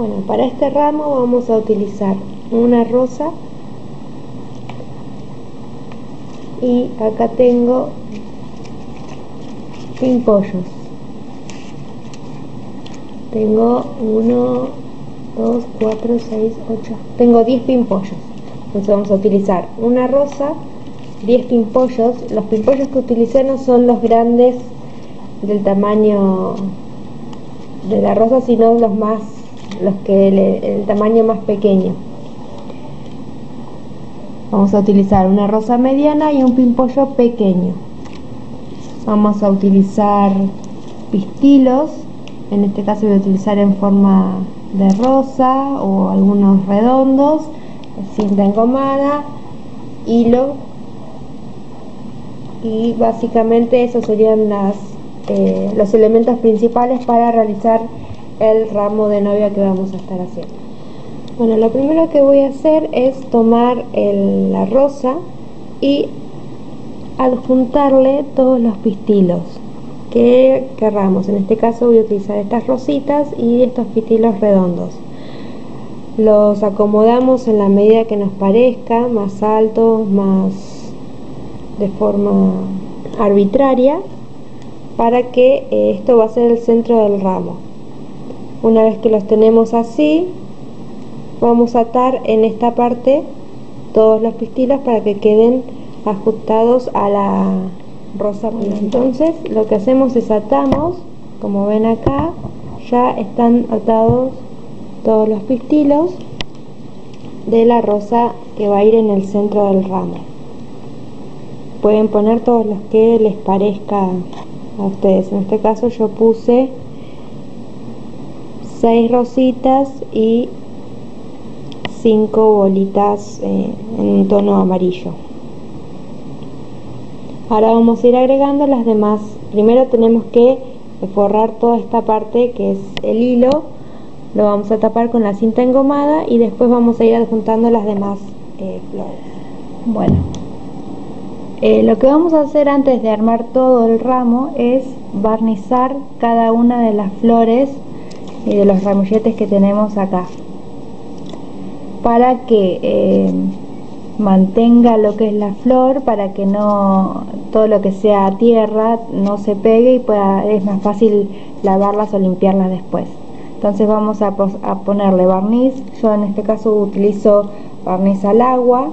Bueno, para este ramo vamos a utilizar una rosa y acá tengo pimpollos. Tengo uno, dos, cuatro, seis, ocho. Tengo 10 pimpollos. Entonces vamos a utilizar una rosa, 10 pimpollos. Los pimpollos que utilicé no son los grandes del tamaño de la rosa, sino los más los que el tamaño más pequeño. Vamos a utilizar una rosa mediana y un pimpollo pequeño. Vamos a utilizar pistilos. En este caso voy a utilizar en forma de rosa o algunos redondos cinta engomada hilo. Y básicamente esos serían las, eh, los elementos principales para realizar el ramo de novia que vamos a estar haciendo. Bueno, lo primero que voy a hacer es tomar la rosa y adjuntarle todos los pistilos que querramos. En este caso voy a utilizar estas rositas y estos pistilos redondos. Los acomodamos en la medida que nos parezca, más altos, más de forma arbitraria, para que eh, esto va a ser el centro del ramo. Una vez que los tenemos así, vamos a atar en esta parte todos los pistilos para que queden ajustados a la rosa. Entonces lo que hacemos es atamos, como ven acá, ya están atados todos los pistilos de la rosa que va a ir en el centro del ramo. Pueden poner todos los que les parezca a ustedes. En este caso yo puse 6 rositas y 5 bolitas eh, en un tono amarillo. Ahora vamos a ir agregando las demás. Primero tenemos que forrar toda esta parte que es el hilo. Lo vamos a tapar con la cinta engomada y después vamos a ir adjuntando las demás eh, flores. Bueno. Eh, lo que vamos a hacer antes de armar todo el ramo es barnizar cada una de las flores y de los ramilletes que tenemos acá para que eh, mantenga lo que es la flor para que no todo lo que sea tierra no se pegue y pueda es más fácil lavarlas o limpiarlas después. Entonces vamos a, ponerle barniz. Yo en este caso utilizo barniz al agua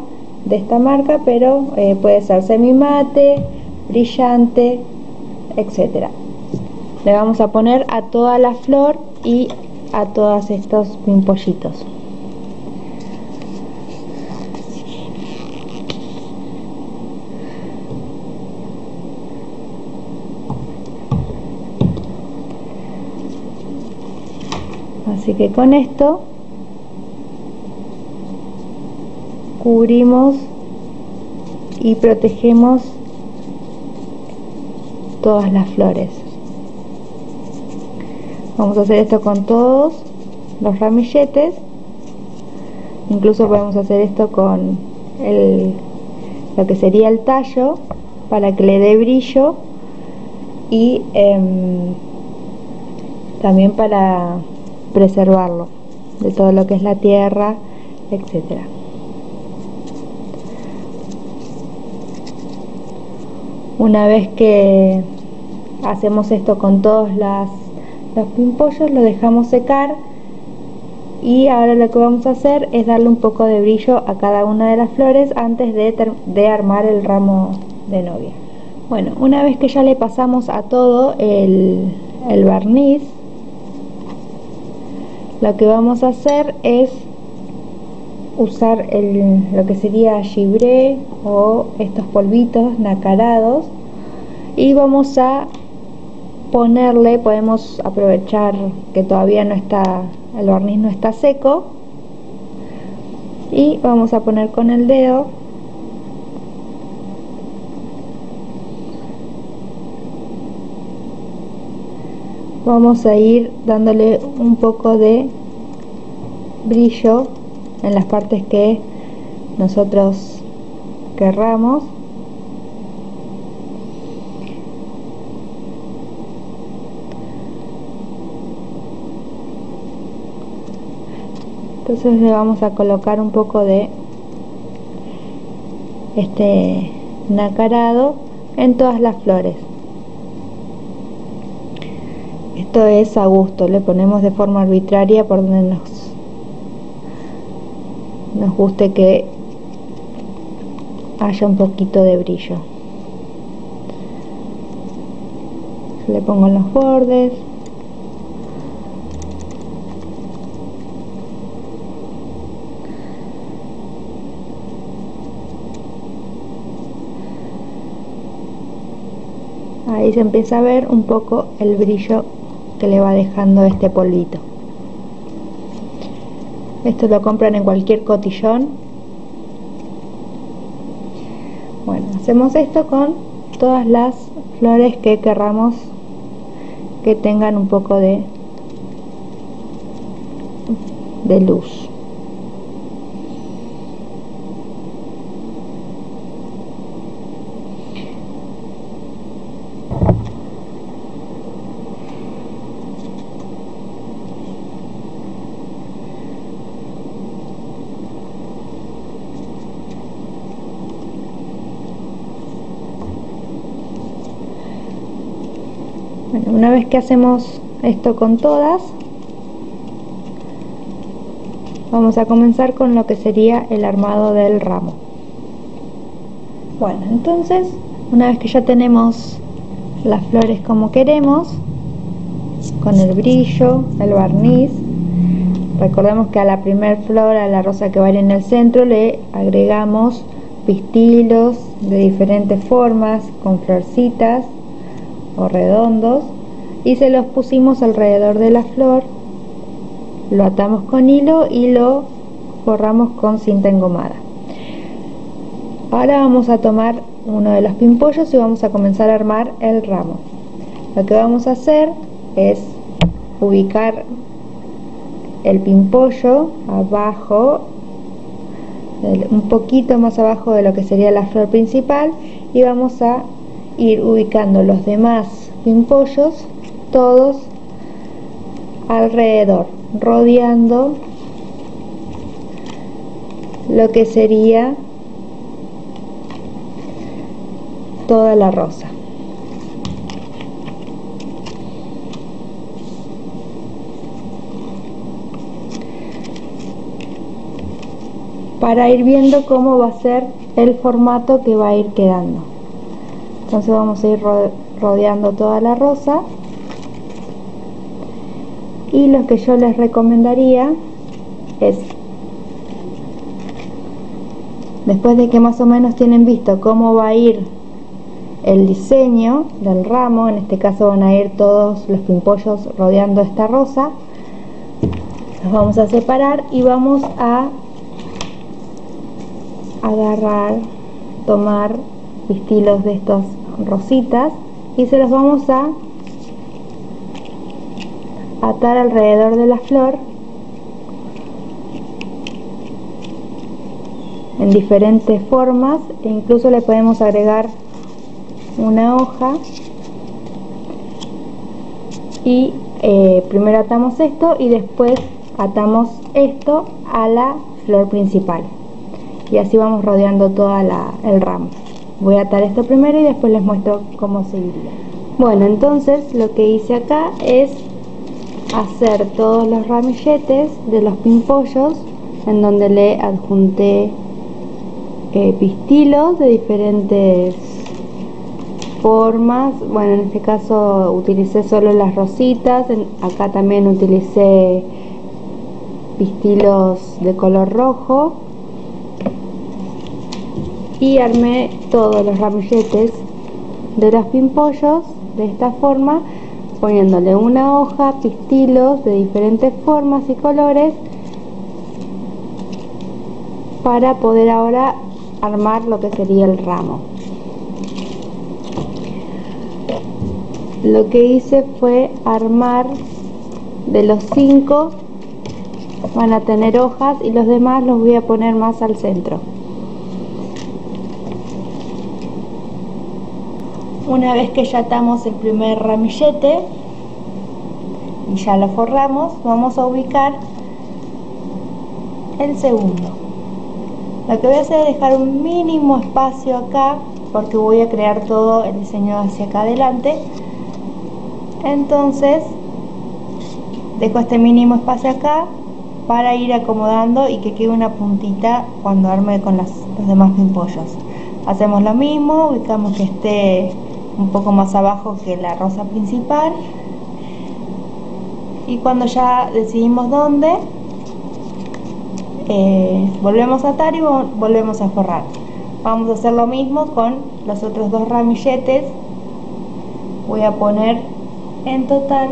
de esta marca pero eh, puede ser semi mate brillante etcétera. Le vamos a poner a toda la flor y a todos estos pimpollitos. Así que con esto cubrimos y protegemos todas las flores vamos a hacer esto con todos los ramilletes. Incluso podemos hacer esto con el, lo que sería el tallo para que le dé brillo y em, también para preservarlo de todo lo que es la tierra etcétera. Una vez que hacemos esto con todas las los pimpollos los dejamos secar y ahora lo que vamos a hacer es darle un poco de brillo a cada una de las flores antes de, de armar el ramo de novia. Bueno una vez que ya le pasamos a todo el, el barniz lo que vamos a hacer es usar el, lo que sería gibré o estos polvitos nacarados y vamos a ponerle, podemos aprovechar que todavía no está, el barniz no está seco. Y vamos a poner con el dedo vamos a ir dándole un poco de brillo en las partes que nosotros querramos entonces le vamos a colocar un poco de este nacarado en todas las flores. Esto es a gusto le ponemos de forma arbitraria por donde nos nos guste que haya un poquito de brillo. Le pongo en los bordes ahí se empieza a ver un poco el brillo que le va dejando este polvito. Esto lo compran en cualquier cotillón. Bueno hacemos esto con todas las flores que querramos que tengan un poco de de luz una vez que hacemos esto con todas vamos a comenzar con lo que sería el armado del ramo. Bueno entonces una vez que ya tenemos las flores como queremos con el brillo, el barniz recordemos que a la primer flor, a la rosa que va en el centro le agregamos pistilos de diferentes formas con florcitas o redondos y se los pusimos alrededor de la flor. Lo atamos con hilo y lo forramos con cinta engomada. Ahora vamos a tomar uno de los pimpollos y vamos a comenzar a armar el ramo. Lo que vamos a hacer es ubicar el pimpollo abajo un poquito más abajo de lo que sería la flor principal y vamos a ir ubicando los demás pimpollos todos alrededor rodeando lo que sería toda la rosa. Para ir viendo cómo va a ser el formato que va a ir quedando. Entonces vamos a ir rodeando toda la rosa y lo que yo les recomendaría es después de que más o menos tienen visto cómo va a ir el diseño del ramo, en este caso van a ir todos los pimpollos rodeando esta rosa los vamos a separar y vamos a agarrar, tomar pistilos de estos rositas y se los vamos a atar alrededor de la flor en diferentes formas e incluso le podemos agregar una hoja. Y eh, primero atamos esto y después atamos esto a la flor principal. Y así vamos rodeando todo el ramo. Voy a atar esto primero y después les muestro cómo seguiría bueno entonces lo que hice acá es hacer todos los ramilletes de los pimpollos en donde le adjunté eh, pistilos de diferentes formas. Bueno en este caso utilicé solo las rositas acá también utilicé pistilos de color rojo. Y armé todos los ramilletes de los pimpollos de esta forma poniéndole una hoja, pistilos de diferentes formas y colores para poder ahora armar lo que sería el ramo. Lo que hice fue armar de los cinco van a tener hojas y los demás los voy a poner más al centro una vez que ya atamos el primer ramillete y ya lo forramos vamos a ubicar el segundo. Lo que voy a hacer es dejar un mínimo espacio acá porque voy a crear todo el diseño hacia acá adelante. Entonces dejo este mínimo espacio acá para ir acomodando y que quede una puntita cuando arme con los demás pimpollos hacemos lo mismo ubicamos que esté un poco más abajo que la rosa principal. Y cuando ya decidimos dónde eh, volvemos a atar y volvemos a forrar. Vamos a hacer lo mismo con los otros dos ramilletes. Voy a poner en total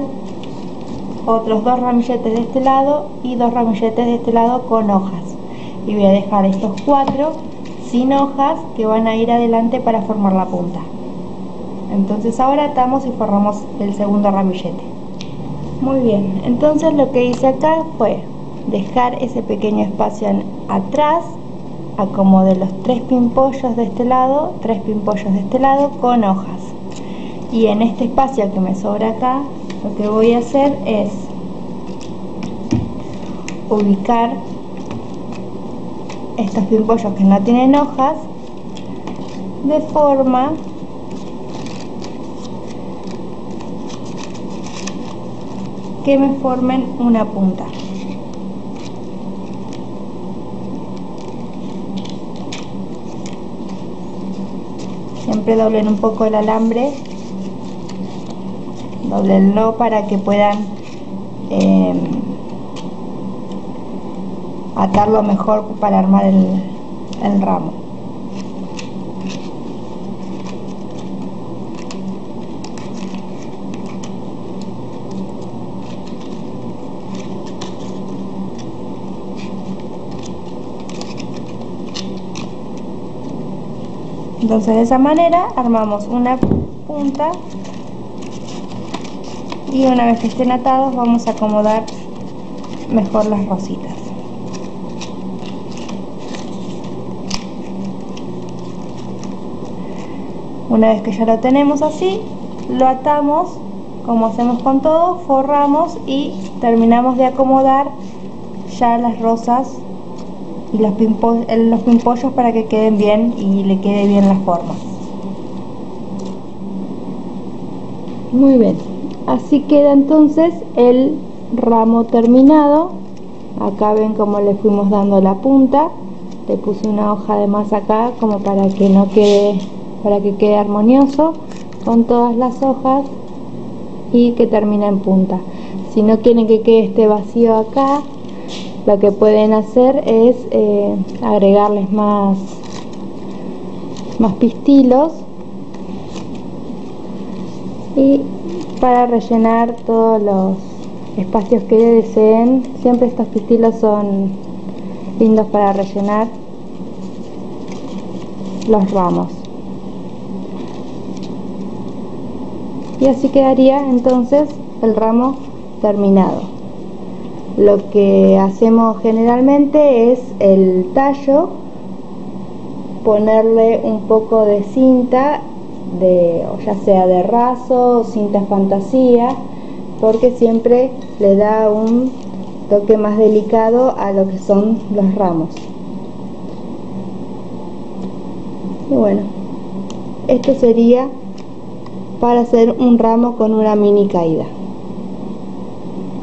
otros dos ramilletes de este lado y dos ramilletes de este lado con hojas. Y voy a dejar estos cuatro sin hojas que van a ir adelante para formar la punta entonces ahora atamos y forramos el segundo ramillete. Muy bien entonces lo que hice acá fue dejar ese pequeño espacio atrás acomode los tres pimpollos de este lado tres pimpollos de este lado con hojas. Y en este espacio que me sobra acá lo que voy a hacer es ubicar estos pimpollos que no tienen hojas de forma que me formen una punta. Siempre doblen un poco el alambre. Doblenlo para que puedan em, atarlo mejor para armar el, el ramo entonces de esa manera armamos una punta. Y una vez que estén atados vamos a acomodar mejor las rositas. Una vez que ya lo tenemos así lo atamos como hacemos con todo forramos y terminamos de acomodar ya las rosas y los, los pimpollos para que queden bien y le quede bien la forma. Muy bien. Así queda entonces el ramo terminado. Acá ven como le fuimos dando la punta. Le puse una hoja de más acá como para que no quede para que quede armonioso con todas las hojas y que termine en punta. Si no quieren que quede este vacío acá lo que pueden hacer es eh, agregarles más más pistilos. Y para rellenar todos los espacios que deseen siempre estos pistilos son lindos para rellenar. Los ramos. Y así quedaría entonces el ramo terminado lo que hacemos generalmente es el tallo ponerle un poco de cinta de ya sea de raso o cinta fantasía porque siempre le da un toque más delicado a lo que son los ramos. Y bueno esto sería para hacer un ramo con una mini caída